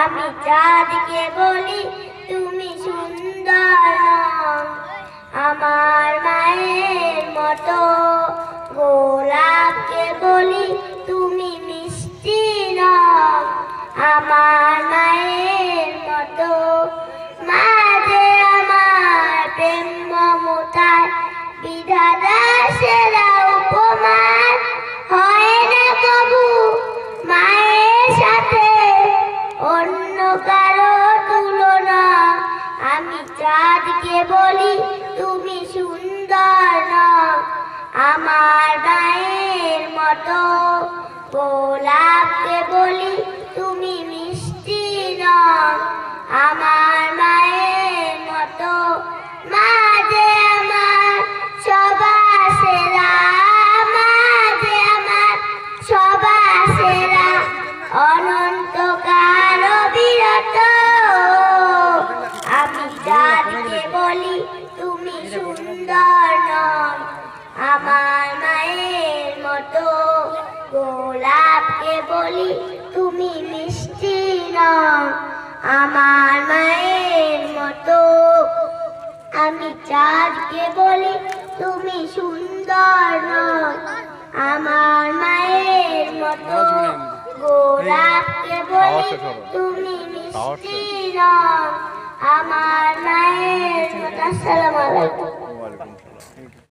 আমি চাঁদকে বলি তুমি সুন্দর। চাঁদকে বলি তুমি সুন্দর নও আমার গায়ের মতো। গোলাপকে বলি আমার মায়ের মতো। গোলাপকে বলি তুমি মিষ্টি নয় আমার মায়ের মতো। আমি চাঁদকে বলি তুমি সুন্দর নয় আমার মায়ের মতো। গোলাপকে বলি তুমি মিষ্টি নয় আমার মায়ের মতো। আসসালামু আলাইকুম।